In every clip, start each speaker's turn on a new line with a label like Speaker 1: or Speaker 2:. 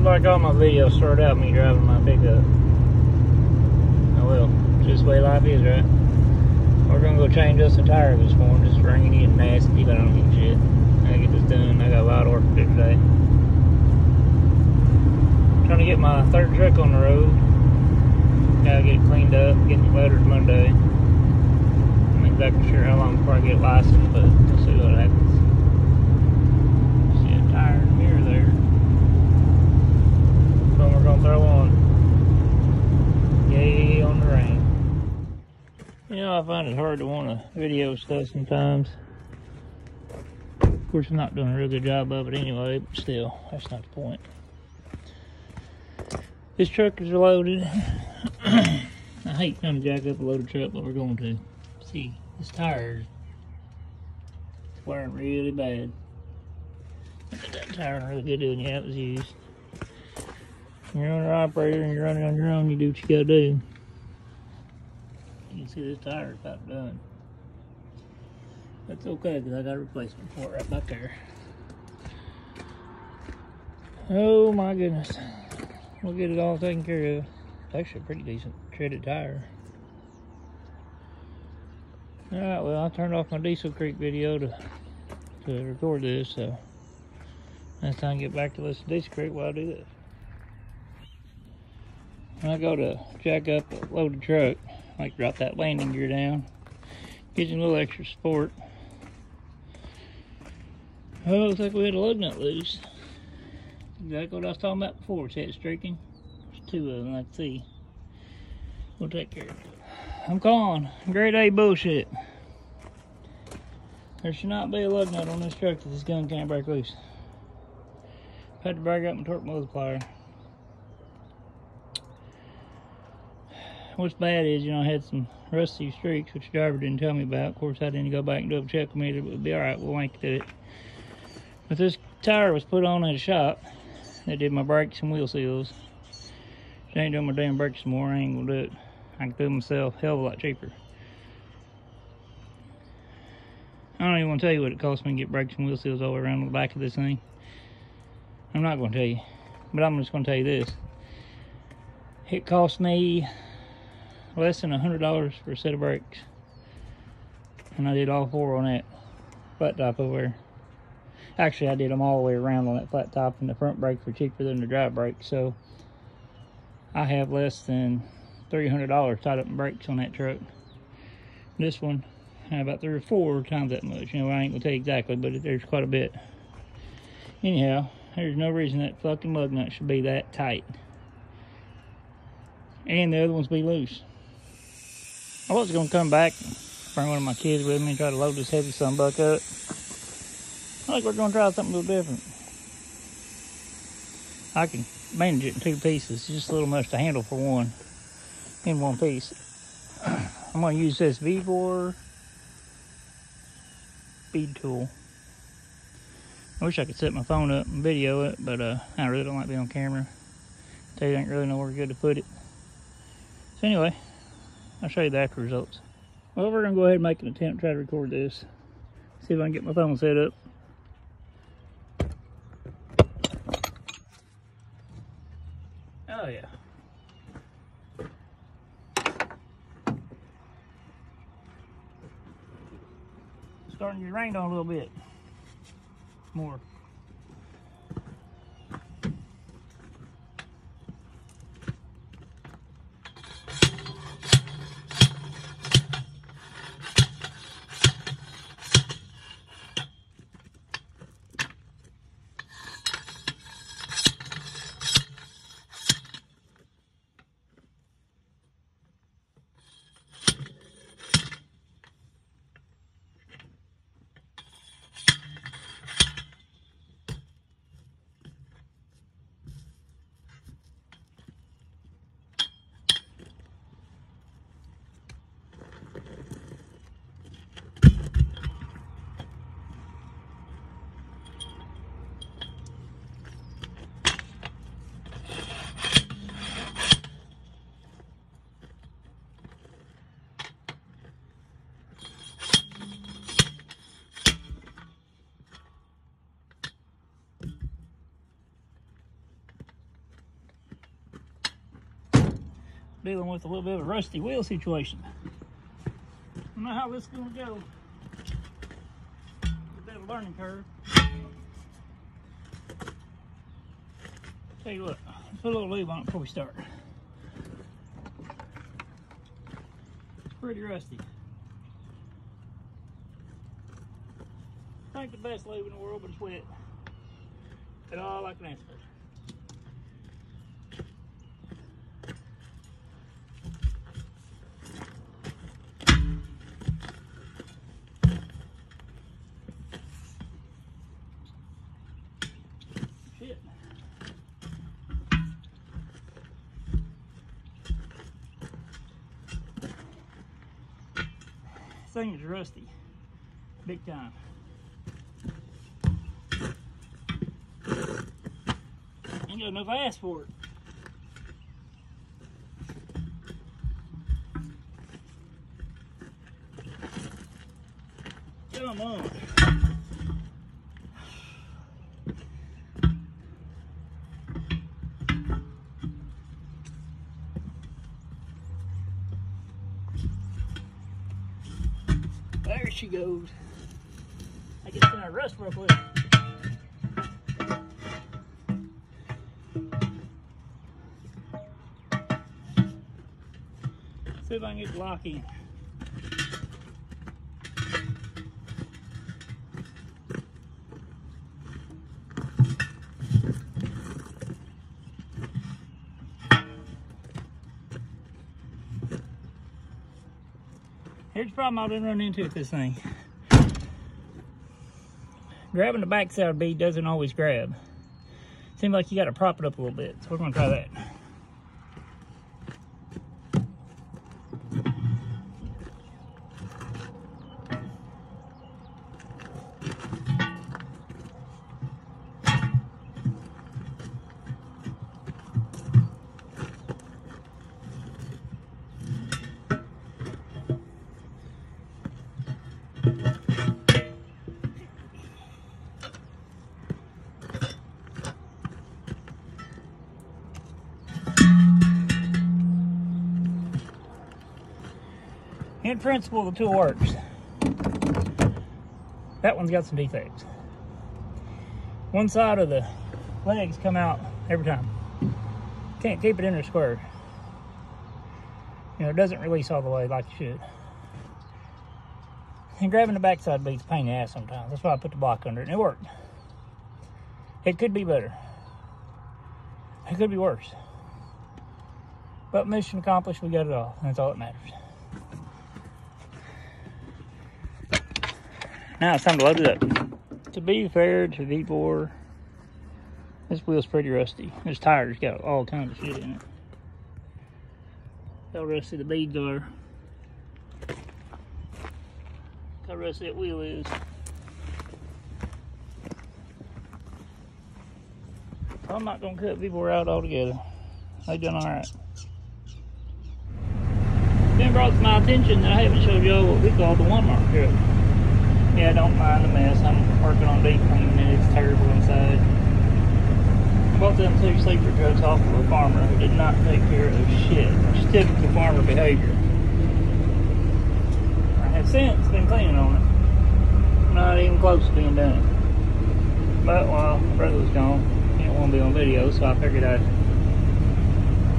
Speaker 1: Just like all my videos start out me driving my pickup. Well, it's just the way life is, right? We're gonna go change us a tire this morning. It's rainy and nasty, but I don't give shit. I get this done. I got a lot of work to do today. Trying to get my third truck on the road. Gotta get it cleaned up, getting it loaded Monday. I'm not exactly sure how long before I get licensed, but we'll see what happens. See a tire in the mirror there. So we're gonna throw on. Yay on the rain. You know, I find it hard to want to video stuff sometimes. Of course, I'm not doing a real good job of it anyway, but still, that's not the point. This truck is loaded. I hate trying to jack up a loaded truck, but we're going to. See, this tire is wearing really bad. That tire really good doing yeah, it was used. You're owner operator and you're running on your own, you do what you gotta do. You can see this tire is about done. That's okay because I got a replacement for it right back there. Oh my goodness. We'll get it all taken care of. It's actually a pretty decent treaded tire. Alright, well I turned off my Diesel Creek video to to record this, so next time I get back to listen to Diesel Creek, while I'll do this. When I go to jack up a loaded truck, like drop that landing gear down, gives you a little extra support. Oh, looks like we had a lug nut loose. Exactly what I was talking about before. See it streaking? There's two of them, let's see. We'll take care of it. I'm calling. Grade A bullshit. There should not be a lug nut on this truck that this gun can't break loose. I Had to break up my torque multiplier. What's bad is, you know, I had some rusty streaks, which the driver didn't tell me about. Of course, I didn't go back and double check with me. It would be all right. We'll make it. But this tire was put on at a shop. They did my brakes and wheel seals. If I ain't doing my damn brakes anymore, I ain't gonna do it. I can do it myself hell of a lot cheaper. I don't even want to tell you what it cost me to get brakes and wheel seals all the way around the back of this thing. I'm not going to tell you. But I'm just going to tell you this. It cost me less than a $100 for a set of brakes. And I did all four on that flat top over there. Actually, I did them all the way around on that flat top, and the front brakes were cheaper than the drive brakes. So I have less than $300 tied up in brakes on that truck. This one, about three or four times that much. You know, I ain't gonna tell you exactly, but there's quite a bit. Anyhow, there's no reason that fucking lug nut should be that tight. And the other ones be loose. I was gonna come back, bring one of my kids with me and try to load this heavy sunbuck up. I think we're gonna try something a little different. I can manage it in two pieces, just a little much to handle for one, in one piece. I'm gonna use this Vevor speed tool. I wish I could set my phone up and video it, but uh, I really don't like being on camera. Tell you, I ain't really know where good to put it. So anyway, I'll show you the after results. Well, we're gonna go ahead and make an attempt to try to record this. See if I can get my phone set up. Oh yeah. Starting to rain on a little bit. More. Dealing with a little bit of a rusty wheel situation. I don't know how this is gonna go. A bit of a learning curve. Tell you what, put a little lube on it before we start. It's pretty rusty. I think the best lube in the world, but it's wet. At all I can ask thing is rusty. Big time. Ain't got enough ass for it. Come on. There she goes. I get in a rust real quick. See if I can get blocky. Here's the problem I've been running into with this thing. Grabbing the backside bead doesn't always grab. Seems like you gotta prop it up a little bit, so we're gonna try that. In principle, the tool works. That one's got some defects. One side of the legs come out every time. Can't keep it in there square. You know, it doesn't release all the way like it should. And grabbing the backside beats a pain in the ass sometimes. That's why I put the block under it, and it worked. It could be better. It could be worse. But mission accomplished, we got it all. and That's all that matters. Now it's time to load it up. To be fair to Vevor, this wheel's pretty rusty. This tire's got all kinds of shit in it. How rusty the beads are. How rusty that wheel is. I'm not gonna cut Vevor out altogether. They done alright. Then brought to my attention that I haven't showed y'all what we call the Walmart truck. Yeah, don't mind the mess. I'm working on deep cleaning it. It's terrible inside. Bought them two sleeper trucks off of a farmer who did not take care of shit, which is typical farmer behavior. I have since been cleaning on it. Not even close to being done. But while my brother was gone, he didn't want to be on video, so I figured I'd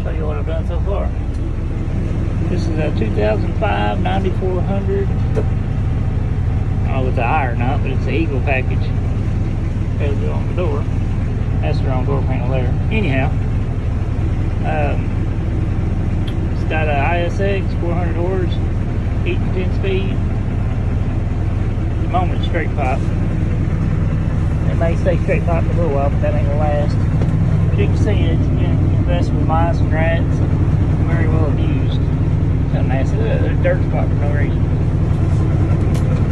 Speaker 1: show you what I've done so far. This is a 2005 9400 I don't know if it's an eye or not, but it's the Eagle package. It on the door. That's the wrong door panel there. Anyhow, um, it's got a ISX, 400 horse, 8 to 10 speed. At the moment, straight pipe. It may stay straight pipe for a little while, but that ain't gonna last. You can see it's been invested with mice and rats, very well abused. Kind of nasty. A dirt spot for no reason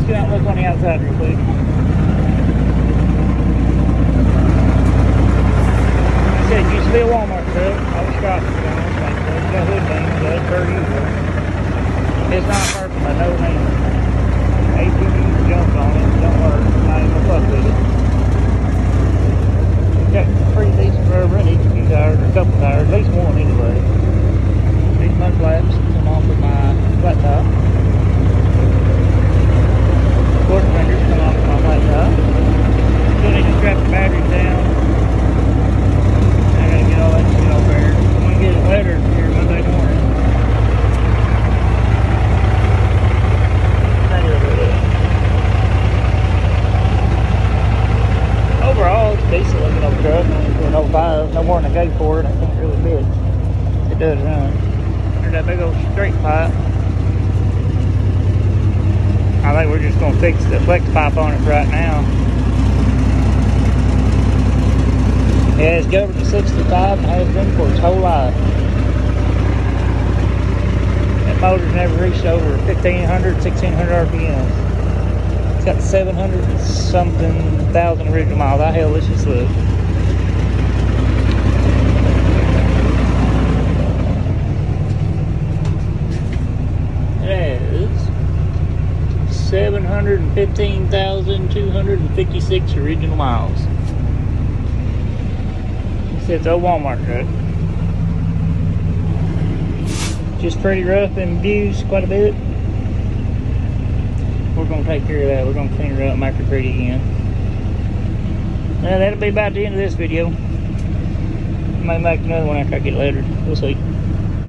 Speaker 1: get out and look on the outside real quick. I said it used to be a Walmart truck. I was one. It's got hood it's per usual. It's not perfect no means. ATV jumped on it, don't work. Not even fuck with it. Got pretty decent rubber each few tires, or a couple tires, at least one anyway. These truck, for an 05, no more than I go for it, I can't really bid. It does run. There's that big old straight pipe. I think we're just gonna fix the flex pipe on it right now. It has governed at 65 and has been for its whole life. That motor's never reached over 1500, 1600 RPM. It's got 700 something thousand original miles. How hell let's just look. It has 715,256 original miles. It's a Walmart truck. Just pretty rough and views quite a bit. We're gonna take care of that. We're gonna clean it up, make it pretty again. Now that'll be about the end of this video. Might make another one after I get lettered. We'll see.